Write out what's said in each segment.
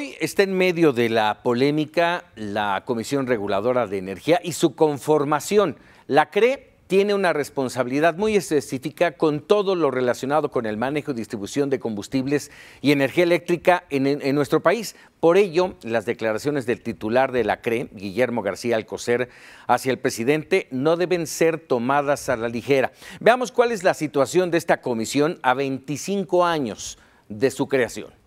Hoy está en medio de la polémica la Comisión Reguladora de Energía y su conformación. La CRE tiene una responsabilidad muy específica con todo lo relacionado con el manejo y distribución de combustibles y energía eléctrica en, nuestro país. Por ello, las declaraciones del titular de la CRE, Guillermo García Alcocer, hacia el presidente no deben ser tomadas a la ligera. Veamos cuál es la situación de esta comisión a 25 años de su creación.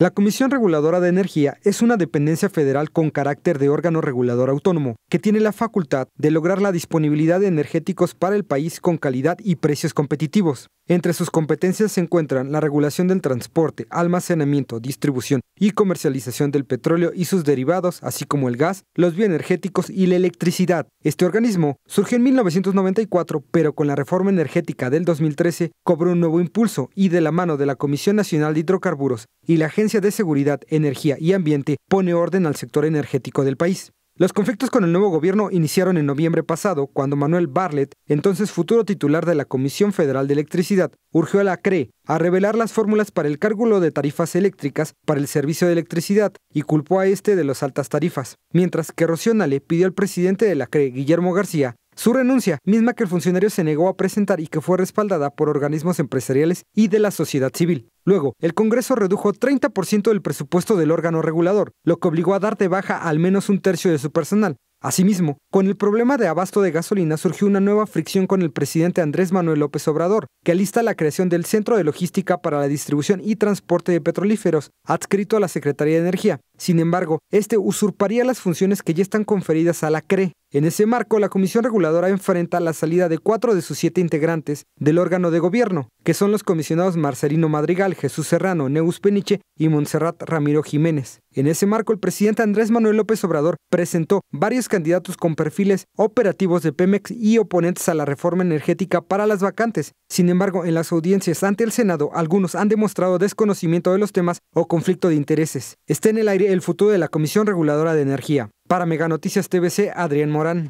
La Comisión Reguladora de Energía es una dependencia federal con carácter de órgano regulador autónomo, que tiene la facultad de lograr la disponibilidad de energéticos para el país con calidad y precios competitivos. Entre sus competencias se encuentran la regulación del transporte, almacenamiento, distribución y comercialización del petróleo y sus derivados, así como el gas, los bioenergéticos y la electricidad. Este organismo surgió en 1994, pero con la reforma energética del 2013 cobró un nuevo impulso y de la mano de la Comisión Nacional de Hidrocarburos y la Agencia de Seguridad, Energía y Ambiente pone orden al sector energético del país. Los conflictos con el nuevo gobierno iniciaron en noviembre pasado, cuando Manuel Barlet, entonces futuro titular de la Comisión Federal de Electricidad, urgió a la CRE a revelar las fórmulas para el cálculo de tarifas eléctricas para el servicio de electricidad y culpó a este de las altas tarifas, mientras que Rocío Nale pidió al presidente de la CRE, Guillermo García, su renuncia, misma que el funcionario se negó a presentar y que fue respaldada por organismos empresariales y de la sociedad civil. Luego, el Congreso redujo 30% del presupuesto del órgano regulador, lo que obligó a dar de baja al menos un tercio de su personal. Asimismo, con el problema de abasto de gasolina surgió una nueva fricción con el presidente Andrés Manuel López Obrador, que alista la creación del Centro de Logística para la Distribución y Transporte de Petrolíferos, adscrito a la Secretaría de Energía. Sin embargo, este usurparía las funciones que ya están conferidas a la CRE, en ese marco, la Comisión Reguladora enfrenta la salida de cuatro de sus siete integrantes del órgano de gobierno, que son los comisionados Marcelino Madrigal, Jesús Serrano, Neus Peniche y Montserrat Ramiro Jiménez. En ese marco, el presidente Andrés Manuel López Obrador presentó varios candidatos con perfiles operativos de Pemex y oponentes a la reforma energética para las vacantes. Sin embargo, en las audiencias ante el Senado, algunos han demostrado desconocimiento de los temas o conflicto de intereses. Está en el aire el futuro de la Comisión Reguladora de Energía. Para Mega Noticias TVC, Adrián Morán.